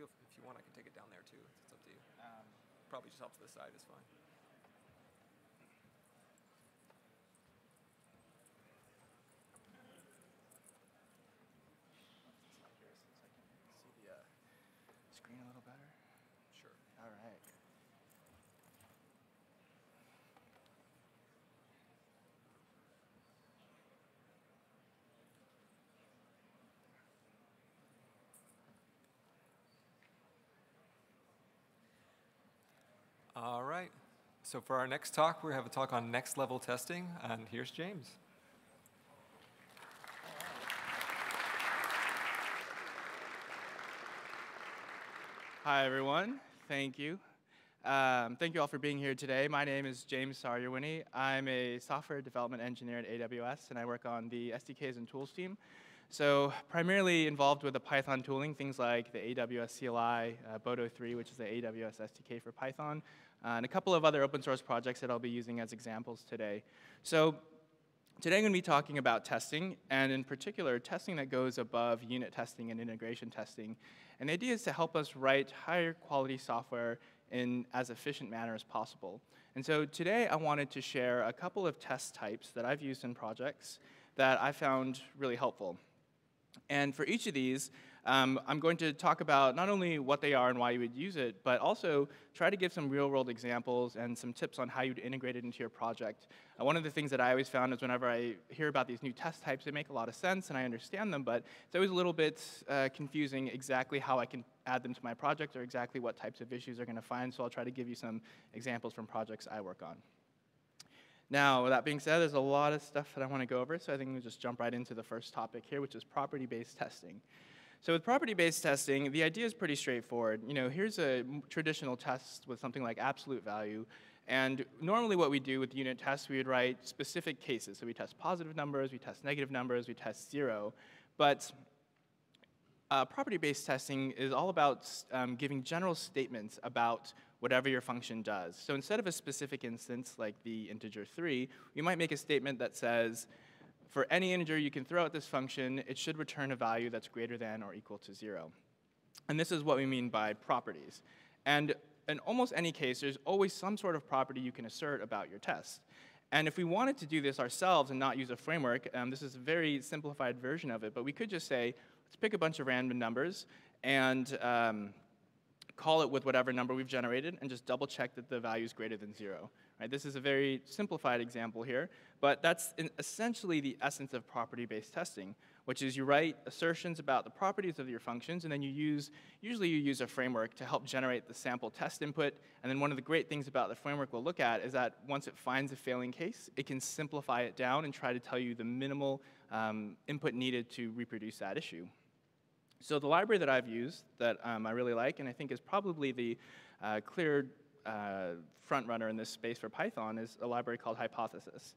feel if you want, I can take it down there too. It's up to you. Um, Probably just helps this side is fine. slide here so I can see the uh, screen a little better. Sure. All right. All right. So for our next talk, we have a talk on next level testing, and here's James. Hi, everyone. Thank you. Um, thank you all for being here today. My name is James Saryerwinnie. I'm a software development engineer at AWS, and I work on the SDKs and tools team. So primarily involved with the Python tooling, things like the AWS CLI, uh, Boto 3, which is the AWS SDK for Python, uh, and a couple of other open source projects that I'll be using as examples today. So Today I'm going to be talking about testing, and in particular, testing that goes above unit testing and integration testing. And the idea is to help us write higher quality software in as efficient manner as possible. And so today I wanted to share a couple of test types that I've used in projects that I found really helpful. And for each of these, um, I'm going to talk about not only what they are and why you would use it, but also try to give some real-world examples and some tips on how you'd integrate it into your project. Uh, one of the things that I always found is whenever I hear about these new test types, they make a lot of sense and I understand them, but it's always a little bit uh, confusing exactly how I can add them to my project or exactly what types of issues they're going to find, so I'll try to give you some examples from projects I work on. Now, with that being said, there's a lot of stuff that I want to go over, so I think we'll just jump right into the first topic here, which is property-based testing. So with property-based testing, the idea is pretty straightforward. You know, here's a traditional test with something like absolute value, and normally what we do with unit tests, we would write specific cases. So we test positive numbers, we test negative numbers, we test zero. But uh, property-based testing is all about um, giving general statements about whatever your function does. So instead of a specific instance like the integer 3, we might make a statement that says, for any integer you can throw at this function, it should return a value that's greater than or equal to 0. And this is what we mean by properties. And in almost any case, there's always some sort of property you can assert about your test. And if we wanted to do this ourselves and not use a framework, um, this is a very simplified version of it, but we could just say, let's pick a bunch of random numbers and um, call it with whatever number we've generated and just double check that the value is greater than zero. Right? This is a very simplified example here, but that's essentially the essence of property-based testing, which is you write assertions about the properties of your functions, and then you use, usually you use a framework to help generate the sample test input, and then one of the great things about the framework we'll look at is that once it finds a failing case, it can simplify it down and try to tell you the minimal um, input needed to reproduce that issue. So the library that I've used that um, I really like and I think is probably the uh, clear uh, front runner in this space for Python is a library called Hypothesis.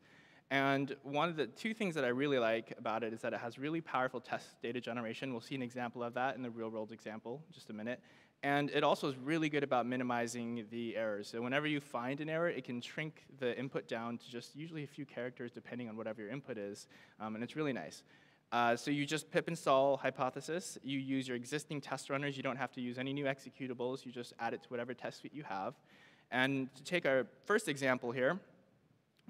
And one of the two things that I really like about it is that it has really powerful test data generation. We'll see an example of that in the real world example just a minute. And it also is really good about minimizing the errors. So whenever you find an error, it can shrink the input down to just usually a few characters depending on whatever your input is. Um, and it's really nice. Uh, so you just pip install Hypothesis. You use your existing test runners. You don't have to use any new executables. You just add it to whatever test suite you have. And to take our first example here,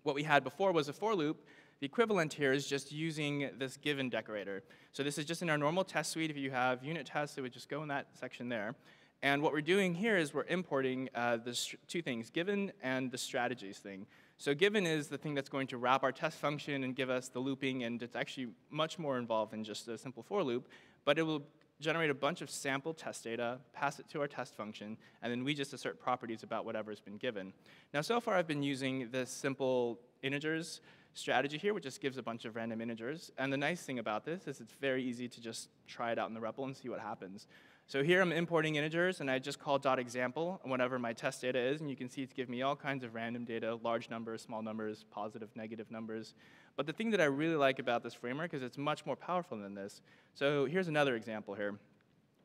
what we had before was a for loop. The equivalent here is just using this given decorator. So this is just in our normal test suite. If you have unit tests, it would just go in that section there. And what we're doing here is we're importing uh, the two things, given and the strategies thing. So given is the thing that's going to wrap our test function and give us the looping, and it's actually much more involved than just a simple for loop, but it will generate a bunch of sample test data, pass it to our test function, and then we just assert properties about whatever's been given. Now, so far I've been using this simple integers strategy here, which just gives a bunch of random integers. And the nice thing about this is it's very easy to just try it out in the REPL and see what happens. So here I'm importing integers, and I just call dot .example whatever my test data is, and you can see it's giving me all kinds of random data, large numbers, small numbers, positive, negative numbers. But the thing that I really like about this framework is it's much more powerful than this. So here's another example here.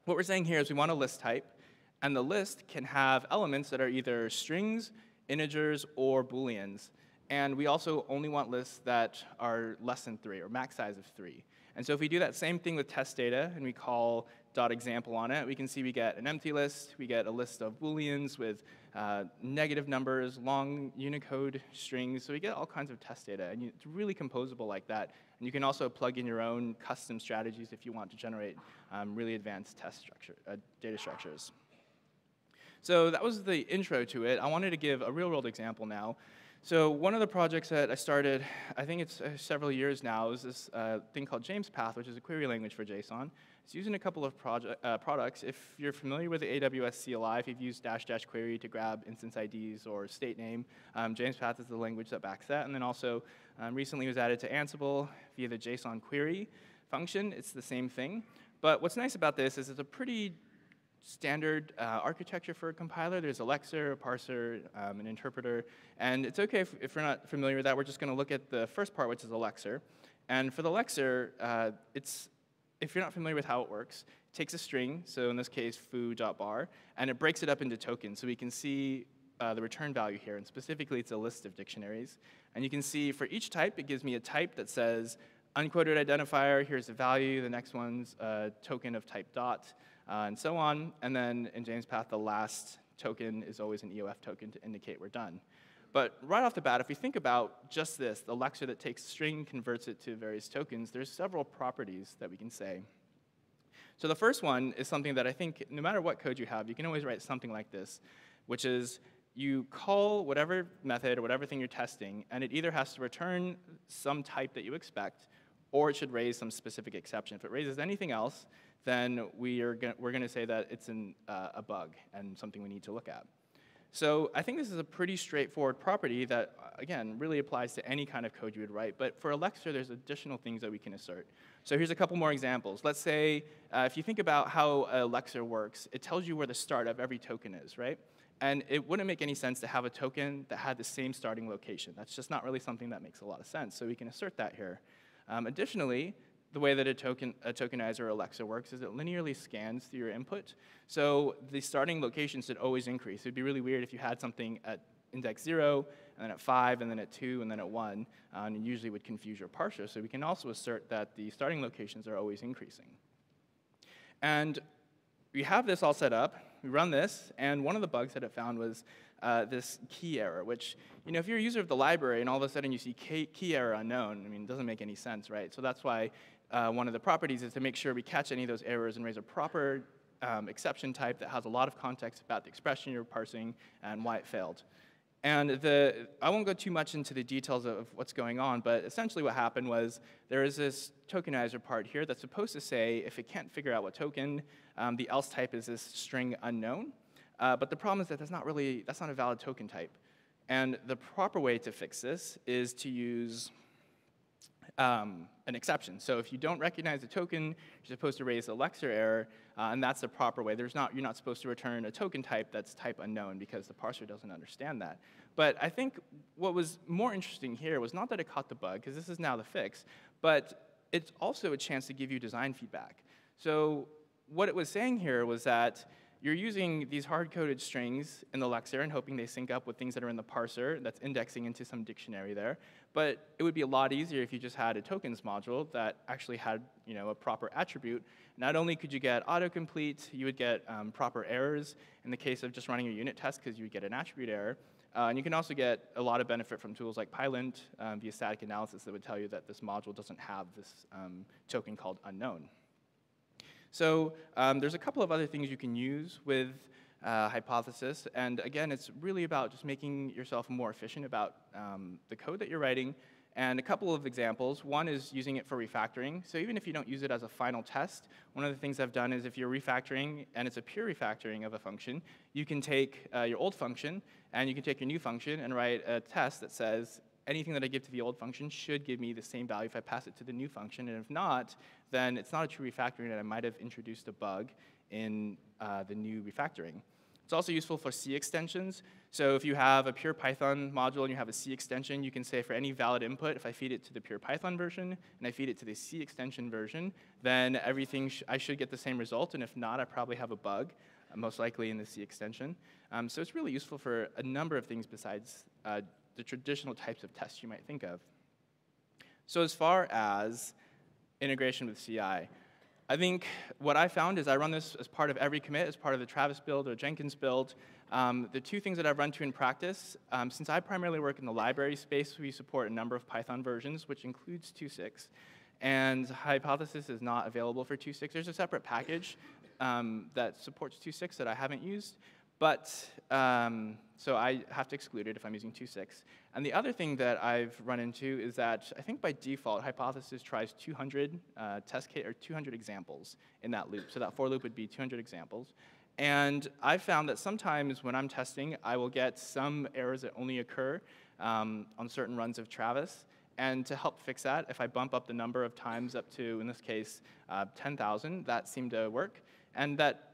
What we're saying here is we want a list type, and the list can have elements that are either strings, integers, or booleans. And we also only want lists that are less than three, or max size of three. And so if we do that same thing with test data, and we call dot example on it, we can see we get an empty list, we get a list of booleans with uh, negative numbers, long Unicode strings, so we get all kinds of test data, and it's really composable like that. And you can also plug in your own custom strategies if you want to generate um, really advanced test structure, uh, data structures. So that was the intro to it. I wanted to give a real-world example now. So one of the projects that I started, I think it's uh, several years now, is this uh, thing called JMESPath, which is a query language for JSON. It's using a couple of project, uh, products. If you're familiar with the AWS CLI, if you've used dash dash query to grab instance IDs or state name, um, JMESPath is the language that backs that. And then also um, recently was added to Ansible via the JSON query function. It's the same thing. But what's nice about this is it's a pretty standard uh, architecture for a compiler. There's a lexer, a parser, um, an interpreter. And it's OK if, if, we're not familiar with that. We're just going to look at the first part, which is a lexer. And for the lexer, uh, it's if you're not familiar with how it works, it takes a string, so in this case, foo.bar, and it breaks it up into tokens. So we can see uh, the return value here, and specifically it's a list of dictionaries. And you can see for each type, it gives me a type that says unquoted identifier, here's the value, the next one's a token of type dot, uh, and so on. And then in JMESPath, the last token is always an EOF token to indicate we're done. But right off the bat, if we think about just this, the lexer that takes string, converts it to various tokens, there's several properties that we can say. So the first one is something that I think no matter what code you have, you can always write something like this, which is you call whatever method or whatever thing you're testing, and it either has to return some type that you expect, or it should raise some specific exception. If it raises anything else, then we are we're going to say that it's an, uh, a bug and something we need to look at. So I think this is a pretty straightforward property that, again, really applies to any kind of code you would write. But for a lexer, there's additional things that we can assert. So here's a couple more examples. Let's say uh, if you think about how a lexer works, it tells you where the start of every token is, right? And it wouldn't make any sense to have a token that had the same starting location. That's just not really something that makes a lot of sense. So we can assert that here. Um, additionally, the way that a, token, a tokenizer a lexer works is it linearly scans through your input. So the starting location should always increase. It'd be really weird if you had something at index 0, and then at 5, and then at 2, and then at 1, uh, and it usually would confuse your parser. So we can also assert that the starting locations are always increasing. And we have this all set up. We run this, and one of the bugs that it found was uh, this key error, which, you know, if you're a user of the library and all of a sudden you see key, key error unknown, I mean, it doesn't make any sense, right? So that's why uh, one of the properties is to make sure we catch any of those errors and raise a proper um, exception type that has a lot of context about the expression you're parsing and why it failed. And the, I won't go too much into the details of what's going on, but essentially what happened was there is this tokenizer part here that's supposed to say if it can't figure out what token, um, the else type is this string unknown. Uh, but the problem is that that's not really, that's not a valid token type. And the proper way to fix this is to use um, an exception. So if you don't recognize a token, you're supposed to raise a Lexer error, uh, and that's the proper way. There's not, you're not supposed to return a token type that's type unknown because the parser doesn't understand that. But I think what was more interesting here was not that it caught the bug, because this is now the fix, but it's also a chance to give you design feedback. So what it was saying here was that you're using these hard-coded strings in the lexer and hoping they sync up with things that are in the parser that's indexing into some dictionary there. But it would be a lot easier if you just had a tokens module that actually had you know, a proper attribute. Not only could you get autocomplete, you would get um, proper errors in the case of just running your unit test because you would get an attribute error. Uh, and you can also get a lot of benefit from tools like Pylint um, via static analysis that would tell you that this module doesn't have this um, token called unknown. So um, there's a couple of other things you can use with uh, Hypothesis. And again, it's really about just making yourself more efficient about um, the code that you're writing. And a couple of examples. One is using it for refactoring. So even if you don't use it as a final test, one of the things I've done is if you're refactoring and it's a pure refactoring of a function, you can take uh, your old function and you can take your new function and write a test that says anything that I give to the old function should give me the same value if I pass it to the new function. And if not, then it's not a true refactoring and I might have introduced a bug in uh, the new refactoring. It's also useful for C extensions. So if you have a pure Python module and you have a C extension, you can say for any valid input, if I feed it to the pure Python version and I feed it to the C extension version, then everything sh I should get the same result. And if not, I probably have a bug, uh, most likely in the C extension. Um, so it's really useful for a number of things besides uh, the traditional types of tests you might think of. So as far as integration with CI, I think what I found is I run this as part of every commit, as part of the Travis build or Jenkins build. Um, the two things that I've run to in practice, um, since I primarily work in the library space, we support a number of Python versions, which includes 2.6. And Hypothesis is not available for 2.6. There's a separate package um, that supports 2.6 that I haven't used. But, um, so I have to exclude it if I'm using 2.6. And the other thing that I've run into is that I think by default, Hypothesis tries 200 uh, test case or 200 examples in that loop. So that for loop would be 200 examples. And I've found that sometimes when I'm testing, I will get some errors that only occur um, on certain runs of Travis. And to help fix that, if I bump up the number of times up to, in this case, uh, 10,000, that seemed to work. And that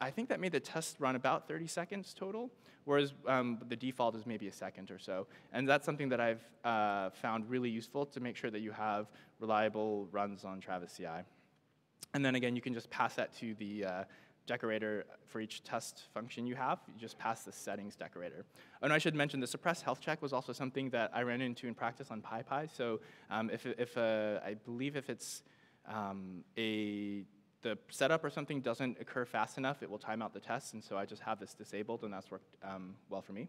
I think that made the test run about 30 seconds total, whereas um, the default is maybe a second or so. And that's something that I've uh, found really useful to make sure that you have reliable runs on Travis CI. And then again, you can just pass that to the uh, decorator for each test function you have. You just pass the settings decorator. And I should mention the suppress health check was also something that I ran into in practice on PyPy. So um, if, if uh, I believe if it's um, a the setup or something doesn't occur fast enough, it will time out the test, and so I just have this disabled, and that's worked um, well for me.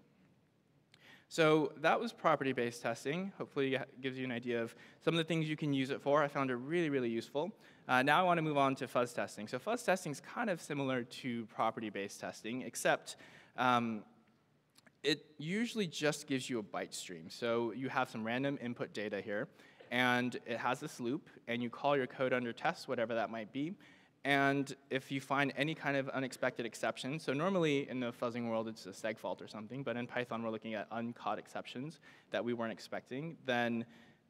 So that was property-based testing. Hopefully it gives you an idea of some of the things you can use it for. I found it really, really useful. Uh, now I want to move on to fuzz testing. So fuzz testing is kind of similar to property-based testing, except um, it usually just gives you a byte stream. So you have some random input data here, and it has this loop, and you call your code under test, whatever that might be, and if you find any kind of unexpected exception, so normally in the fuzzing world it's a seg fault or something, but in Python we're looking at uncaught exceptions that we weren't expecting, then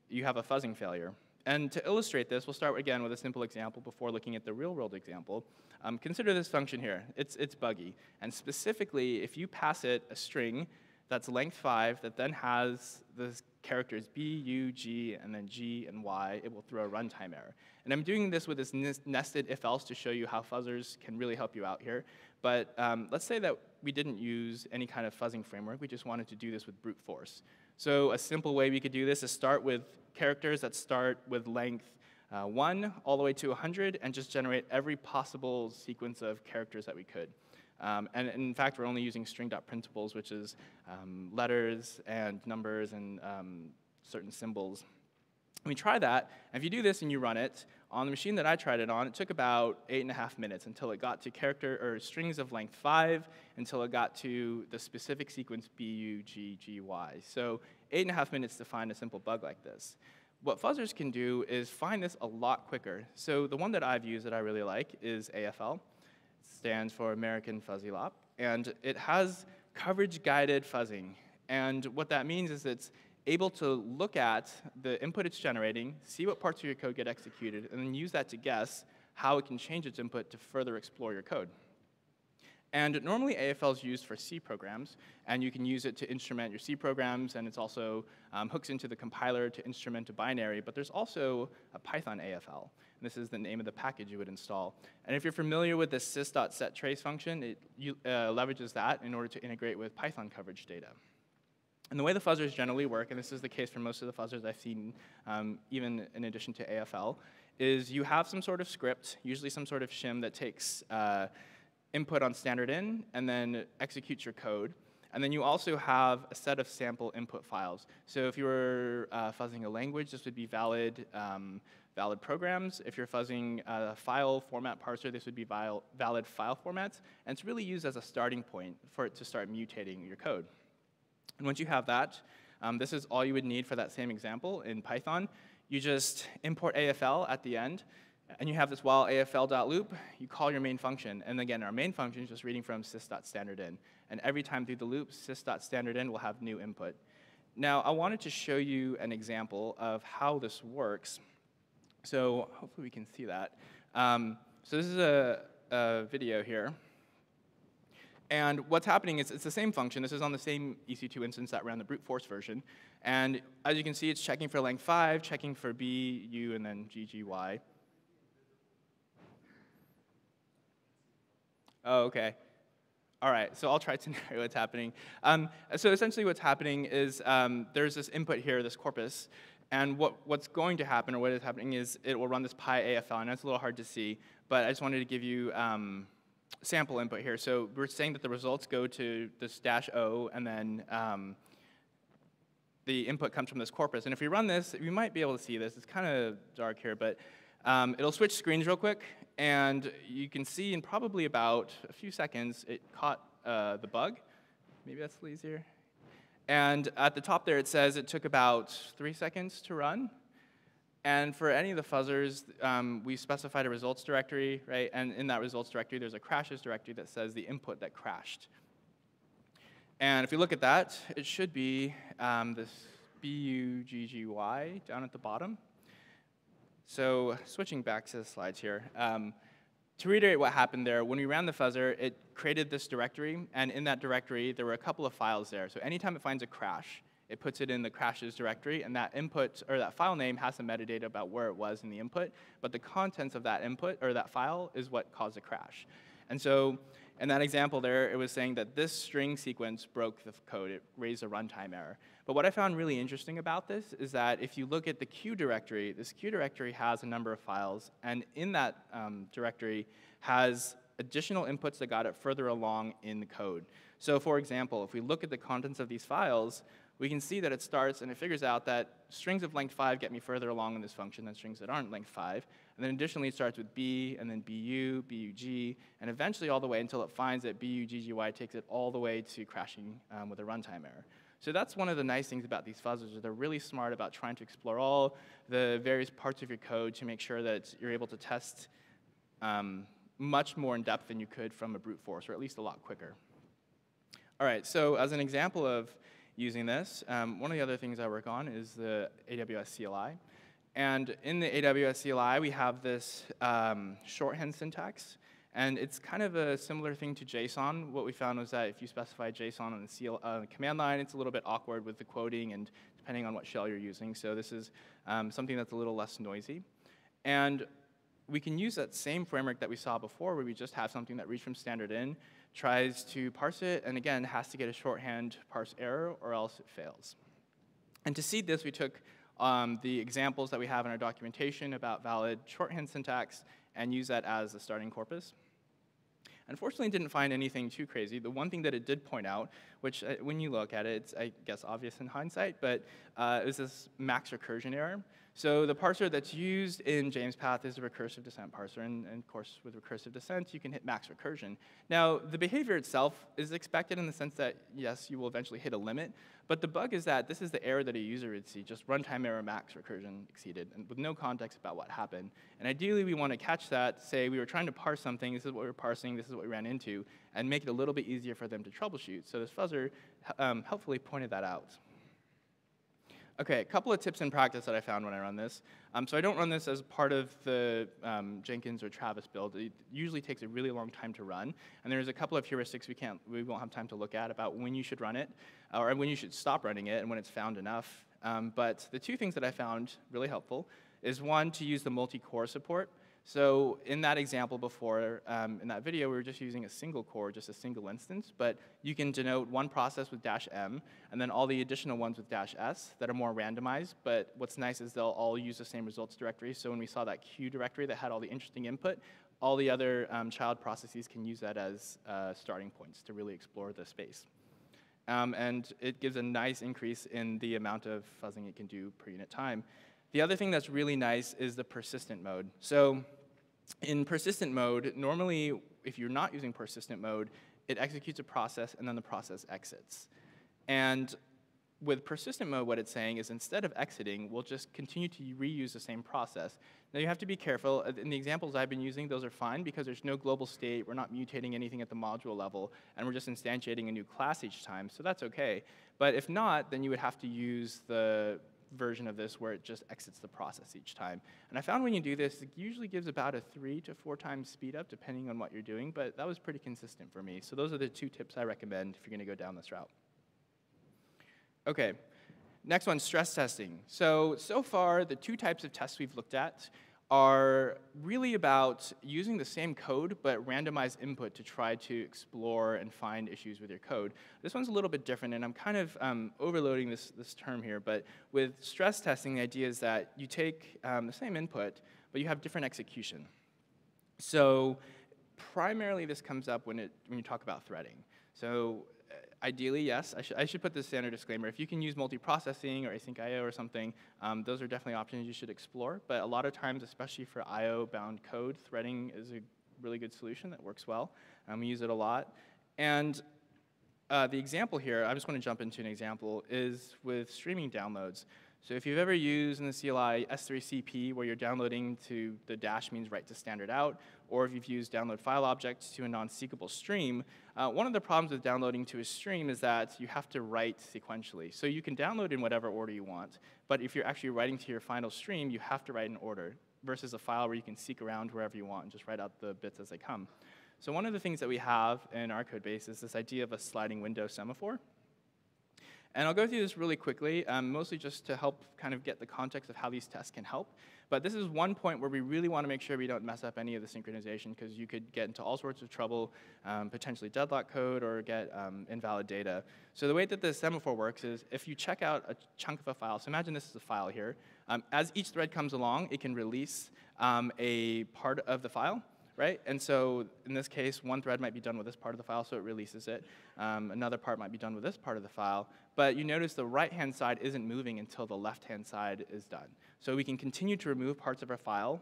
you have a fuzzing failure. And to illustrate this, we'll start again with a simple example before looking at the real world example. Um, consider this function here. It's, it's buggy. And specifically, if you pass it a string that's length 5 that then has the characters B, U, G, and then G and Y, it will throw a runtime error. And I'm doing this with this nested if-else to show you how fuzzers can really help you out here. But um, let's say that we didn't use any kind of fuzzing framework. We just wanted to do this with brute force. So a simple way we could do this is start with characters that start with length uh, 1 all the way to 100 and just generate every possible sequence of characters that we could. Um, and in fact, we're only using string.printables, which is um, letters and numbers and um, certain symbols. we try that, and if you do this and you run it, on the machine that I tried it on, it took about eight and a half minutes until it got to character or strings of length five, until it got to the specific sequence B, U, G, G, Y. So eight and a half minutes to find a simple bug like this. What fuzzers can do is find this a lot quicker. So the one that I've used that I really like is AFL stands for American Fuzzy Lop, and it has coverage-guided fuzzing. And what that means is it's able to look at the input it's generating, see what parts of your code get executed, and then use that to guess how it can change its input to further explore your code. And normally AFL is used for C programs, and you can use it to instrument your C programs, and it's also um, hooks into the compiler to instrument a binary, but there's also a Python AFL. And this is the name of the package you would install. And if you're familiar with the sys.setTrace function, it uh, leverages that in order to integrate with Python coverage data. And the way the fuzzers generally work, and this is the case for most of the fuzzers I've seen, um, even in addition to AFL, is you have some sort of script, usually some sort of shim that takes uh, input on standard in and then executes your code. And then you also have a set of sample input files. So if you were uh, fuzzing a language, this would be valid, um, valid programs. If you're fuzzing a file format parser, this would be valid file formats. And it's really used as a starting point for it to start mutating your code. And once you have that, um, this is all you would need for that same example in Python. You just import AFL at the end, and you have this while AFL.loop, you call your main function. And again, our main function is just reading from sys.standardin. And every time through the loop, sys.standardin will have new input. Now, I wanted to show you an example of how this works. So hopefully we can see that. Um, so this is a, a video here. And what's happening is it's the same function. This is on the same EC2 instance that ran the brute force version. And as you can see, it's checking for length 5, checking for B, U, and then G, G, Y. Oh, okay. All right, so I'll try to narrate what's happening. Um, so essentially what's happening is um, there's this input here, this corpus, And what, what's going to happen, or what is happening, is it will run this PyAFL, and it's a little hard to see, but I just wanted to give you um, sample input here. So we're saying that the results go to this dash O, and then um, the input comes from this corpus. And if we run this, you might be able to see this. It's kind of dark here, but um, it'll switch screens real quick, and you can see in probably about a few seconds, it caught uh, the bug. Maybe that's a little easier. And at the top there, it says it took about three seconds to run. And for any of the fuzzers, um, we specified a results directory, right? And in that results directory, there's a crashes directory that says the input that crashed. And if you look at that, it should be um, this B-U-G-G-Y down at the bottom. So switching back to the slides here. Um, to reiterate what happened there, when we ran the fuzzer, it created this directory, and in that directory, there were a couple of files there. So anytime it finds a crash, it puts it in the crashes directory, and that input, or that file name has some metadata about where it was in the input, but the contents of that input, or that file, is what caused the crash. And so in that example there, it was saying that this string sequence broke the code. It raised a runtime error. But what I found really interesting about this is that if you look at the Q directory, this Q directory has a number of files, and in that um, directory has additional inputs that got it further along in the code. So for example, if we look at the contents of these files, we can see that it starts and it figures out that strings of length 5 get me further along in this function than strings that aren't length 5. And then additionally, it starts with B, and then BU, BUG, and eventually all the way until it finds that BUGGY takes it all the way to crashing um, with a runtime error. So that's one of the nice things about these fuzzers, is they're really smart about trying to explore all the various parts of your code to make sure that you're able to test um, much more in depth than you could from a brute force, or at least a lot quicker. All right, so as an example of using this, um, one of the other things I work on is the AWS CLI. And in the AWS CLI, we have this um, shorthand syntax. And it's kind of a similar thing to JSON. What we found was that if you specify JSON on the CL, uh, command line, it's a little bit awkward with the quoting and depending on what shell you're using. So this is um, something that's a little less noisy. And we can use that same framework that we saw before where we just have something that reads from standard in, tries to parse it, and again, has to get a shorthand parse error or else it fails. And to see this, we took um, the examples that we have in our documentation about valid shorthand syntax and use that as a starting corpus. Unfortunately, didn't find anything too crazy. The one thing that it did point out, which uh, when you look at it, it's I guess obvious in hindsight, but uh, is this max recursion error. So the parser that's used in JMESPath is a recursive descent parser, and, and, of course with recursive descent you can hit max recursion. Now the behavior itself is expected in the sense that yes, you will eventually hit a limit, but the bug is that this is the error that a user would see, just runtime error max recursion exceeded, and with no context about what happened. And ideally we want to catch that, say we were trying to parse something, this is what we were parsing, this is what we ran into, and make it a little bit easier for them to troubleshoot. So this fuzzer um, helpfully pointed that out. Okay, a couple of tips in practice that I found when I run this. Um, so I don't run this as part of the um, Jenkins or Travis build. It usually takes a really long time to run, and there's a couple of heuristics we can't, we won't have time to look at about when you should run it, or when you should stop running it, and when it's found enough. Um, but the two things that I found really helpful is one to use the multi-core support. So in that example before, um, in that video, we were just using a single core, just a single instance, but you can denote one process with dash M, and then all the additional ones with dash S that are more randomized, but what's nice is they'll all use the same results directory, so when we saw that Q directory that had all the interesting input, all the other um, child processes can use that as uh, starting points to really explore the space. Um, and it gives a nice increase in the amount of fuzzing it can do per unit time. The other thing that's really nice is the persistent mode. So in persistent mode, normally if you're not using persistent mode, it executes a process and then the process exits. And with persistent mode, what it's saying is instead of exiting, we'll just continue to reuse the same process. Now you have to be careful. Uh, in the examples I've been using, those are fine because there's no global state, we're not mutating anything at the module level, and we're just instantiating a new class each time, so that's okay. But if not, then you would have to use the version of this where it just exits the process each time. And I found when you do this, it usually gives about a three to four times speed up depending on what you're doing, but that was pretty consistent for me. So those are the two tips I recommend if you're gonna go down this route. Okay, next one, stress testing. So, so far, the two types of tests we've looked at are really about using the same code but randomized input to try to explore and find issues with your code. This one's a little bit different, and I'm kind of um, overloading this, this term here, but with stress testing, the idea is that you take um, the same input, but you have different execution. So primarily this comes up when, it, when you talk about threading. So ideally, yes. I, sh I, should put this standard disclaimer. If you can use multiprocessing or async I.O. or something, um, those are definitely options you should explore. But a lot of times, especially for I.O.-bound code, threading is a really good solution that works well. Um, we use it a lot. And uh, the example here, I just want to jump into an example, is with streaming downloads. So if you've ever used in the CLI S3CP where you're downloading to the dash means write to standard out, or if you've used download file object to a non-seekable stream, uh, one of the problems with downloading to a stream is that you have to write sequentially. So you can download in whatever order you want, but if you're actually writing to your final stream, you have to write in order versus a file where you can seek around wherever you want and just write out the bits as they come. So one of the things that we have in our code base is this idea of a sliding window semaphore. And I'll go through this really quickly, um, mostly just to help kind of get the context of how these tests can help. But this is one point where we really want to make sure we don't mess up any of the synchronization because you could get into all sorts of trouble, um, potentially deadlock code or get um, invalid data. So the way that the semaphore works is if you check out a chunk of a file, so imagine this is a file here. Um, as each thread comes along, it can release um, a part of the file right? And so in this case, one thread might be done with this part of the file, so it releases it. Um, another part might be done with this part of the file. But you notice the right-hand side isn't moving until the left-hand side is done. So we can continue to remove parts of our file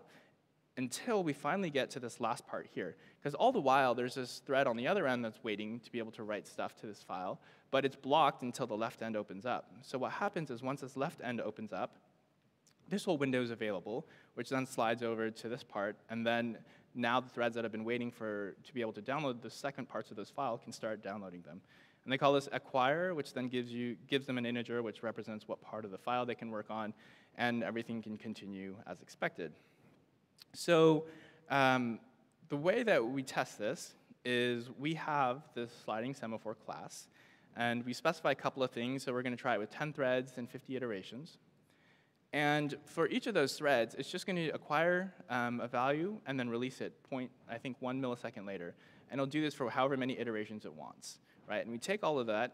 until we finally get to this last part here. Because all the while, there's this thread on the other end that's waiting to be able to write stuff to this file, but it's blocked until the left end opens up. So what happens is once this left end opens up, this whole window is available, which then slides over to this part, and then now the threads that have been waiting for to be able to download the second parts of this file can start downloading them. And they call this acquire, which then gives you gives them an integer which represents what part of the file they can work on, and everything can continue as expected. So um, the way that we test this is we have this sliding semaphore class, and we specify a couple of things. So we're going to try it with 10 threads and 50 iterations. And for each of those threads, it's just going to acquire um, a value and then release it, point, I think, one millisecond later. And it'll do this for however many iterations it wants, right? And we take all of that,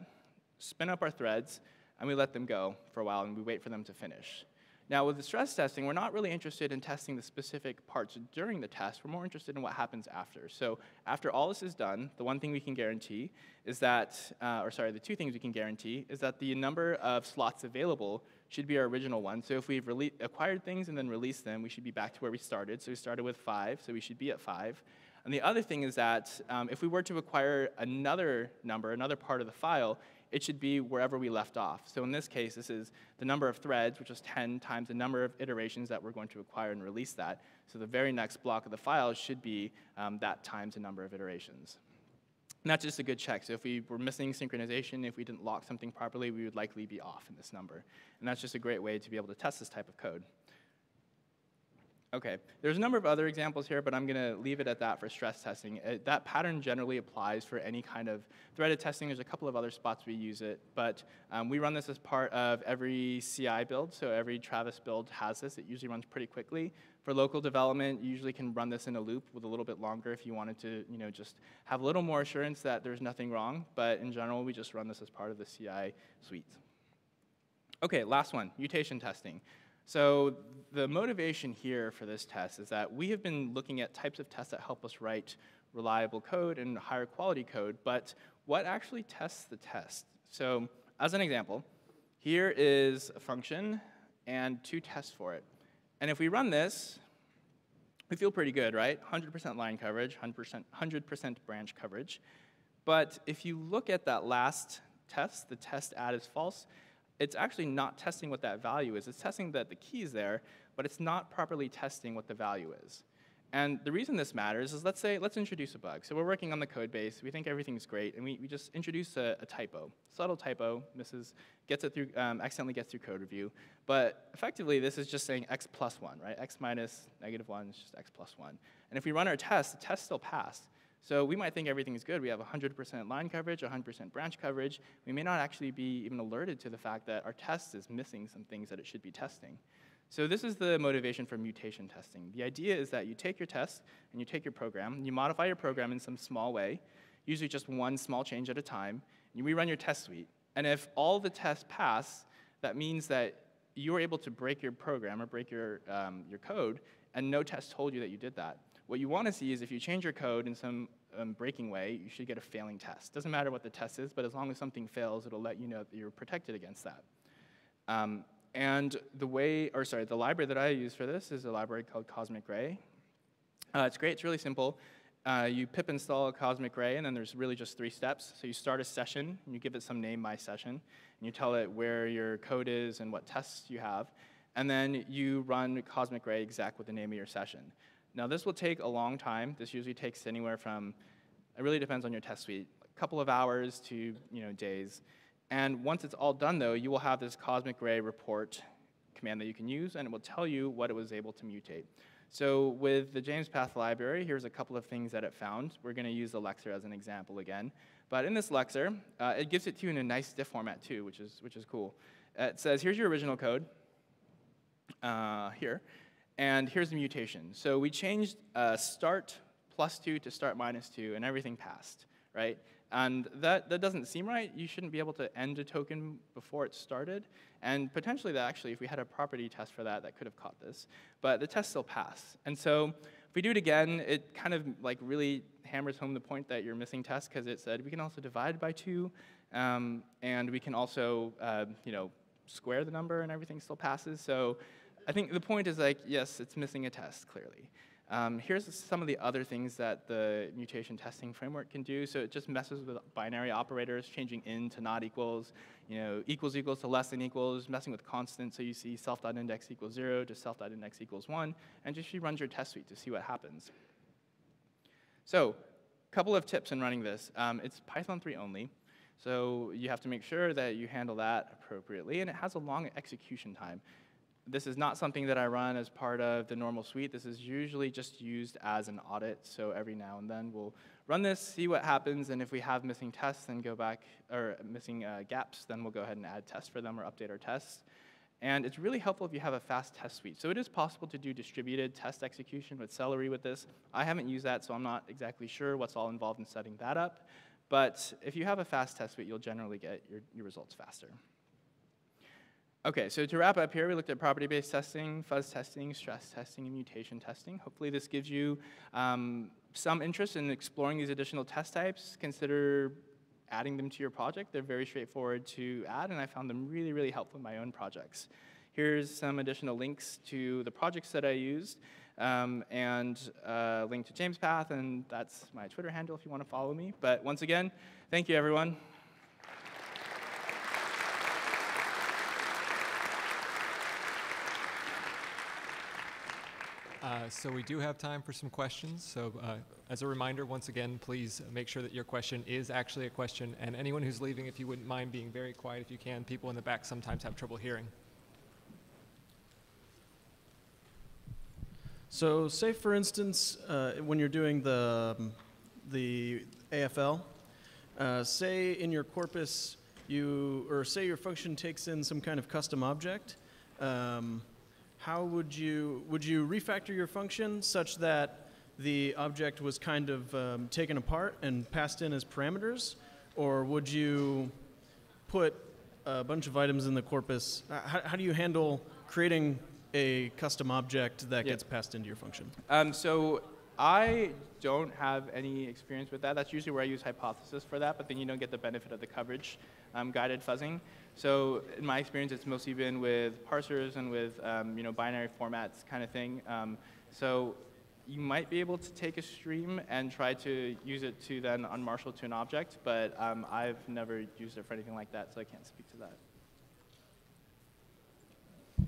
spin up our threads, and we let them go for a while, and we wait for them to finish. Now, with the stress testing, we're not really interested in testing the specific parts during the test. We're more interested in what happens after. So after all this is done, the one thing we can guarantee is that, uh, or sorry, the two things we can guarantee is that the number of slots available should be our original one. So if we've acquired things and then released them, we should be back to where we started. So we started with five, so we should be at five. And the other thing is that um, if we were to acquire another number, another part of the file, it should be wherever we left off. So in this case, this is the number of threads, which is 10 times the number of iterations that we're going to acquire and release that. So the very next block of the file should be um, that times the number of iterations. And that's just a good check. So if we were missing synchronization, if we didn't lock something properly, we would likely be off in this number. And that's just a great way to be able to test this type of code. Okay, there's a number of other examples here, but I'm going to leave it at that for stress testing. Uh, that pattern generally applies for any kind of threaded testing. There's a couple of other spots we use it, but um, we run this as part of every CI build, so every Travis build has this. It usually runs pretty quickly. For local development, you usually can run this in a loop with a little bit longer if you wanted to, you know, just have a little more assurance that there's nothing wrong, but in general, we just run this as part of the CI suite. Okay, last one, mutation testing. So the motivation here for this test is that we have been looking at types of tests that help us write reliable code and higher quality code, but what actually tests the test? So as an example, here is a function and two tests for it. And if we run this, we feel pretty good, right? 100% line coverage, 100%, 100% branch coverage. But if you look at that last test, the test add is false, it's actually not testing what that value is. It's testing that the key is there, but it's not properly testing what the value is. And the reason this matters is let's say, let's introduce a bug. So we're working on the code base, we think everything's great, and we, we just introduce a, a typo. Subtle typo, misses, gets it through, um, accidentally gets through code review. But effectively, this is just saying x plus one, right? x minus negative one is just x plus one. And if we run our test, the test still passed. So we might think everything is good. We have 100% line coverage, 100% branch coverage. We may not actually be even alerted to the fact that our test is missing some things that it should be testing. So this is the motivation for mutation testing. The idea is that you take your test and you take your program, you modify your program in some small way, usually just one small change at a time, and you rerun your test suite. And if all the tests pass, that means that you were able to break your program or break your, um, your code, and no test told you that you did that. What you want to see is if you change your code in some um, breaking way, you should get a failing test. Doesn't matter what the test is, but as long as something fails, it'll let you know that you're protected against that. Um, and the way, or sorry, the library that I use for this is a library called Cosmic Ray. Uh, it's great, it's really simple. Uh, you pip install Cosmic Ray, and then there's really just three steps. So you start a session, and you give it some name, my session, and you tell it where your code is and what tests you have. And then you run Cosmic Ray exec with the name of your session. Now this will take a long time. This usually takes anywhere from, it really depends on your test suite, a couple of hours to you know, days. And once it's all done, though, you will have this Cosmic Ray report command that you can use, and it will tell you what it was able to mutate. So with the JMESPath library, here's a couple of things that it found. We're going to use the Lexer as an example again. But in this Lexer, uh, it gives it to you in a nice diff format too, which is, which is cool. It says, here's your original code uh, here, and here's the mutation. So we changed uh, start plus 2 to start minus 2, and everything passed, right? And that, that doesn't seem right. You shouldn't be able to end a token before it started. And potentially that actually, if we had a property test for that, that could have caught this. But the test still passed. And so if we do it again, it kind of like really hammers home the point that you're missing test because it said we can also divide by two, um, and we can also, uh, you know, square the number and everything still passes. So I think the point is like, yes, it's missing a test, clearly. Um, here's some of the other things that the mutation testing framework can do. So it just messes with binary operators, changing in to not equals, you know, equals equals to less than equals, messing with constants. So you see self.index equals zero to self.index equals one, and just reruns your test suite to see what happens. So a couple of tips in running this. Um, it's Python 3 only. So you have to make sure that you handle that appropriately, and it has a long execution time this is not something that I run as part of the normal suite. This is usually just used as an audit. So every now and then we'll run this, see what happens, and if we have missing tests, then go back, or missing uh, gaps, then we'll go ahead and add tests for them or update our tests. And it's really helpful if you have a fast test suite. So it is possible to do distributed test execution with Celery with this. I haven't used that, so I'm not exactly sure what's all involved in setting that up. But if you have a fast test suite, you'll generally get your, your results faster. Okay, so to wrap up here, we looked at property-based testing, fuzz testing, stress testing, and mutation testing. Hopefully this gives you um, some interest in exploring these additional test types. Consider adding them to your project. They're very straightforward to add, and I found them really, really helpful in my own projects. Here's some additional links to the projects that I used, um, and a link to JMESPath, and that's my Twitter handle if you want to follow me. But once again, thank you, everyone. Uh, so we do have time for some questions. So uh, as a reminder, once again, please make sure that your question is actually a question. And anyone who's leaving, if you wouldn't mind being very quiet if you can. People in the back sometimes have trouble hearing. So say, for instance, uh, when you're doing the, um, the AFL, uh, say in your corpus, you, or say your function takes in some kind of custom object, um, how would you would you refactor your function such that the object was kind of um, taken apart and passed in as parameters, or would you put a bunch of items in the corpus? How, how do you handle creating a custom object that yeah. gets passed into your function? Um, so I don't have any experience with that. That's usually where I use hypothesis for that, but then you don't get the benefit of the coverage um, guided fuzzing. So in my experience, it's mostly been with parsers and with um, you know binary formats kind of thing. Um, so you might be able to take a stream and try to use it to then unmarshal to an object, but um, I've never used it for anything like that, so I can't speak to that.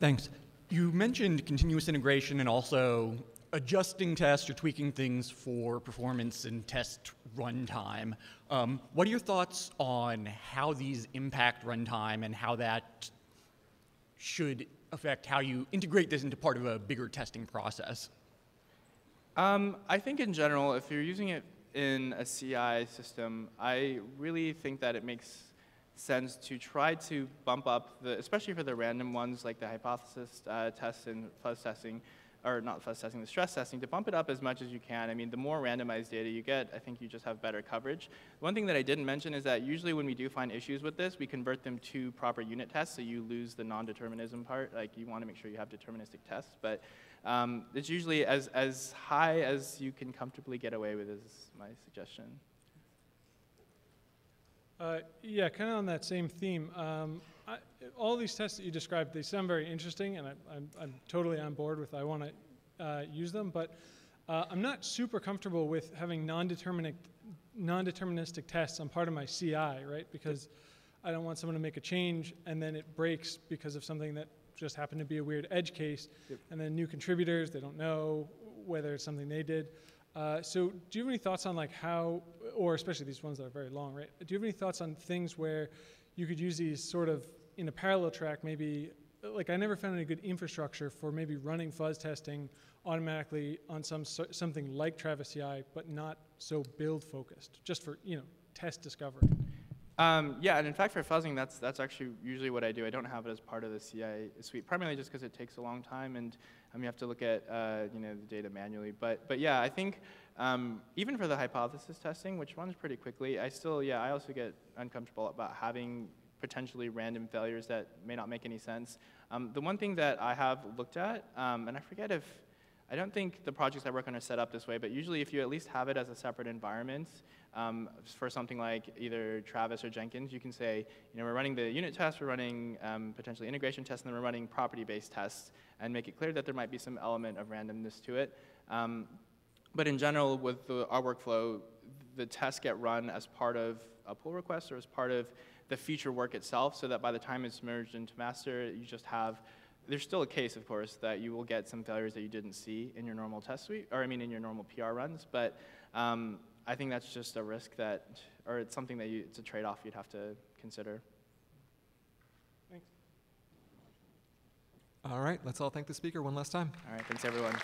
Thanks. You mentioned continuous integration and also adjusting tests or tweaking things for performance and test runtime. Um, what are your thoughts on how these impact runtime and how that should affect how you integrate this into part of a bigger testing process? Um, I think in general, if you're using it in a CI system, I really think that it makes sense to try to bump up the, especially for the random ones like the hypothesis uh, tests and fuzz testing, or not fuzz testing, the stress testing, to bump it up as much as you can. I mean, the more randomized data you get, I think you just have better coverage. One thing that I didn't mention is that usually when we do find issues with this, we convert them to proper unit tests, so you lose the non-determinism part. Like, you want to make sure you have deterministic tests, but um, it's usually as, as high as you can comfortably get away with is my suggestion. Uh, Yeah, kind of on that same theme. Um, I- All these tests that you described, they sound very interesting, and I- I'm I'm totally on board with, I want to use them, but uh, I'm not super comfortable with having non-deterministic, non-deterministic tests on part of my CI, right? Because I don't want someone to make a change, and then it breaks because of something that just happened to be a weird edge case, and then new contributors, they don't know whether it's something they did. Uh, so do you have any thoughts on like how, or especially these ones that are very long, right? Do you have any thoughts on things where you could use these sort of in a parallel track, maybe, like I never found any good infrastructure for maybe running fuzz testing automatically on some something like Travis CI, but not so build focused, just for you know test discovery. Um, yeah, and in fact, for fuzzing, that's that's actually usually what I do. I don't have it as part of the CI suite, primarily just because it takes a long time, and um, you have to look at uh, you know the data manually. But but yeah, I think um, even for the hypothesis testing, which runs pretty quickly, I still yeah I also get uncomfortable about having potentially random failures that may not make any sense. Um, the one thing that I have looked at, um, and I forget if I don't think the projects I work on are set up this way, but usually if you at least have it as a separate environment um, for something like either Travis or Jenkins, you can say, you know, we're running the unit test, we're running um, potentially integration tests, and then we're running property-based tests, and make it clear that there might be some element of randomness to it. Um, but in general, with the, our workflow, the tests get run as part of a pull request or as part of the feature work itself, so that by the time it's merged into master, you just have there's still a case, of course, that you will get some failures that you didn't see in your normal test suite, or I mean in your normal PR runs, but um, I think that's just a risk that, or it's something that you, it's a trade-off you'd have to consider. Thanks. All right, let's all thank the speaker one last time. All right, thanks everyone.